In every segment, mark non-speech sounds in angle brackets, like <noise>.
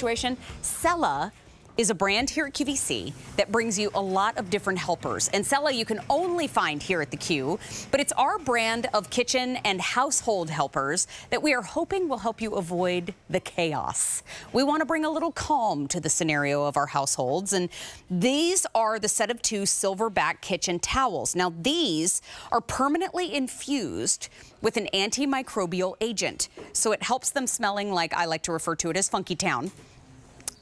situation? Cella is a brand here at QVC that brings you a lot of different helpers. And Cella you can only find here at the Q, but it's our brand of kitchen and household helpers that we are hoping will help you avoid the chaos. We want to bring a little calm to the scenario of our households. And these are the set of two Silverbac kitchen towels. Now these are permanently infused with an antimicrobial agent. So it helps them smelling like I like to refer to it as Funky Town.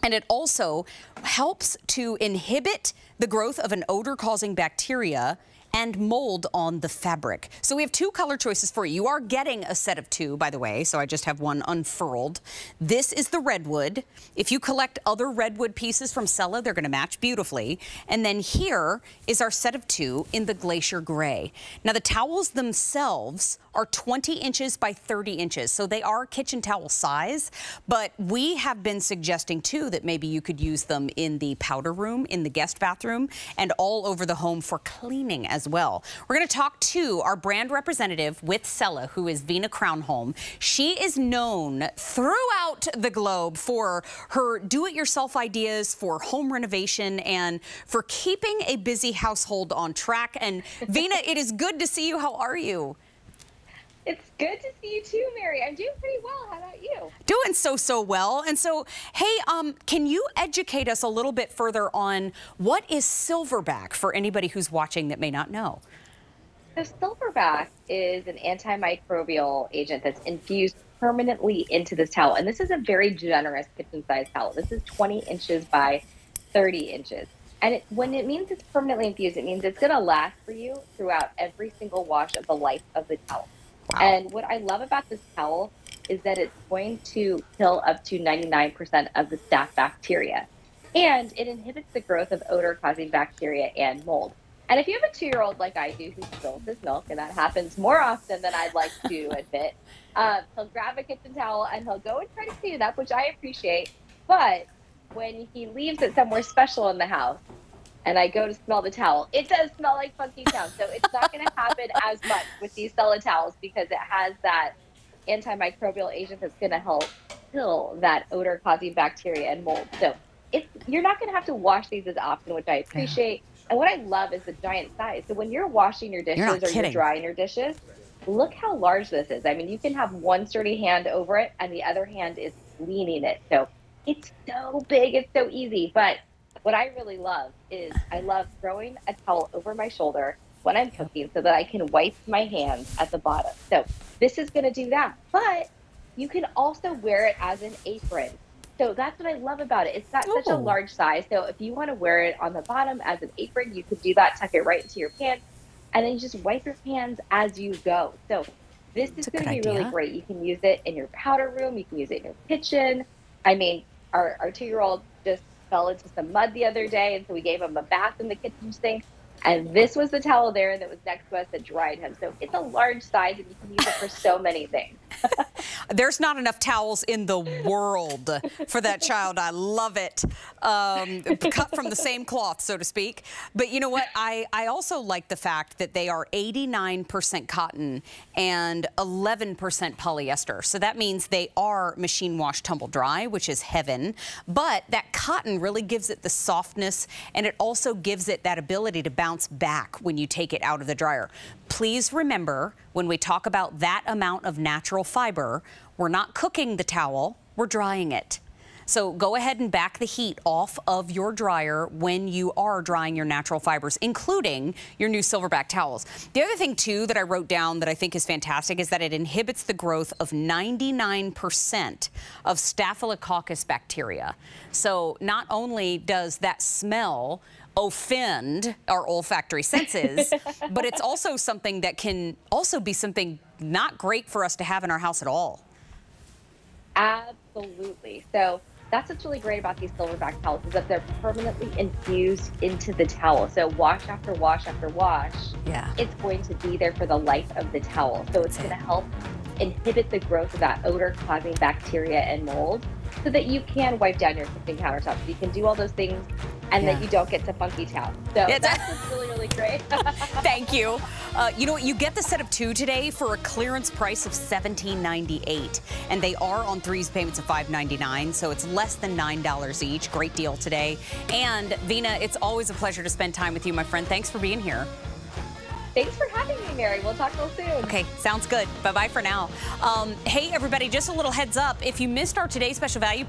And it also helps to inhibit the growth of an odor causing bacteria and mold on the fabric. So we have two color choices for you. You are getting a set of two, by the way, so I just have one unfurled. This is the redwood. If you collect other redwood pieces from Cella, they're gonna match beautifully. And then here is our set of two in the glacier gray. Now the towels themselves are 20 inches by 30 inches, so they are kitchen towel size, but we have been suggesting too that maybe you could use them in the powder room, in the guest bathroom, and all over the home for cleaning as well. We're going to talk to our brand representative with Cella, who is Vina Crownholm. She is known throughout the globe for her do-it-yourself ideas for home renovation and for keeping a busy household on track. And Vina, it is good to see you. How are you? It's good to see you too, Mary. I'm doing pretty well. How about you? Doing so, so well. And so, hey, um, can you educate us a little bit further on what is Silverbac for anybody who's watching that may not know? So Silverbac is an antimicrobial agent that's infused permanently into this towel. And this is a very generous kitchen size towel. This is 20 inches by 30 inches. And it, when it means it's permanently infused, it means it's going to last for you throughout every single wash of the life of the towel. Wow. And what I love about this towel is that it's going to kill up to 99% of the staph bacteria. And it inhibits the growth of odor causing bacteria and mold. And if you have a two year old like I do who spills his milk, and that happens more often than I'd like to <laughs> admit, uh, he'll grab a kitchen towel and he'll go and try to clean it up, which I appreciate. But when he leaves it somewhere special in the house, and I go to smell the towel, it does smell like Funky Town. So it's not going to happen <laughs> as much with these Cella towels because it has that antimicrobial agent that's going to help kill that odor causing bacteria and mold. So it's, you're not going to have to wash these as often, which I appreciate. Yeah. And what I love is the giant size. So when you're washing your dishes you're or kidding. you're drying your dishes, look how large this is. I mean, you can have one sturdy hand over it and the other hand is cleaning it. So it's so big, it's so easy. But what I really love is I love throwing a towel over my shoulder when I'm cooking so that I can wipe my hands at the bottom. So this is going to do that. But you can also wear it as an apron. So that's what I love about it. It's not Ooh. such a oh. large size. So if you want to wear it on the bottom as an apron, you could do that, tuck it right into your pants, and then you just wipe your hands as you go. So this that's is going to be idea. really great. You can use it in your powder room. You can use it in your kitchen. I mean, our, our two-year-old just fell into some mud the other day, and so we gave him a bath in the kitchen sink. And this was the towel there that was next to us that dried him. So it's a large size, and you can use it for so many things. <laughs> There's not enough towels in the world for that child. I love it. Um, cut from the same cloth, so to speak. But you know what? I, I also like the fact that they are 89% cotton and 11% polyester. So that means they are machine wash tumble dry, which is heaven. But that cotton really gives it the softness and it also gives it that ability to bounce back when you take it out of the dryer. Please remember when we talk about that amount of natural fiber, we're not cooking the towel, we're drying it. So go ahead and back the heat off of your dryer when you are drying your natural fibers, including your new Silverbac towels. The other thing, too, that I wrote down that I think is fantastic is that it inhibits the growth of 99% of Staphylococcus bacteria. So not only does that smell offend our olfactory senses, <laughs> but it's also something that can also be something not great for us to have in our house at all. Absolutely. So that's what's really great about these Silverbac towels is that they're permanently infused into the towel. So wash after wash after wash, yeah. it's going to be there for the life of the towel. So it's going to help inhibit the growth of that odor causing bacteria and mold so that you can wipe down your kitchen countertops. You can do all those things and Yeah. that you don't get to funky town. So Yeah, that's just really, really great. <laughs> Thank you. Uh, you know what? You get the set of two today for a clearance price of $17.98, and they are on threes payments of $5.99, so it's less than $9 each. Great deal today. And Vina, it's always a pleasure to spend time with you, my friend. Thanks for being here. Thanks for having me, Mary. We'll talk real soon. Okay, sounds good. Bye bye for now. Um, hey, everybody, just a little heads up. If you missed our today's special value